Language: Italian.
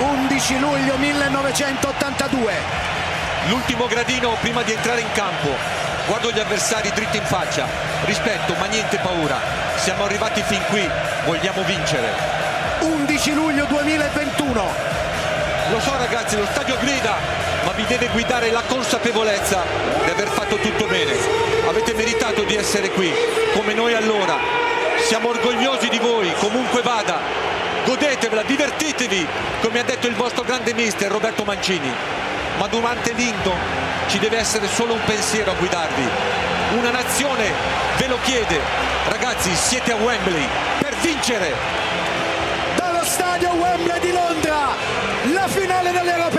11 luglio 1982. L'ultimo gradino prima di entrare in campo. Guardo gli avversari dritti in faccia. Rispetto, ma niente paura. Siamo arrivati fin qui, vogliamo vincere. 11 luglio 2021. Lo so ragazzi, lo stadio grida, ma vi deve guidare la consapevolezza di aver fatto tutto bene. Avete meritato di essere qui, come noi allora. Siamo orgogliosi di voi, comunque vada. Godetevela, divertitevi, come ha detto il vostro grande mister Roberto Mancini. Ma durante l'indo ci deve essere solo un pensiero a guidarvi. Una nazione ve lo chiede. Ragazzi, siete a Wembley per vincere. Dallo stadio Wembley di Londra, la finale dell'Europeo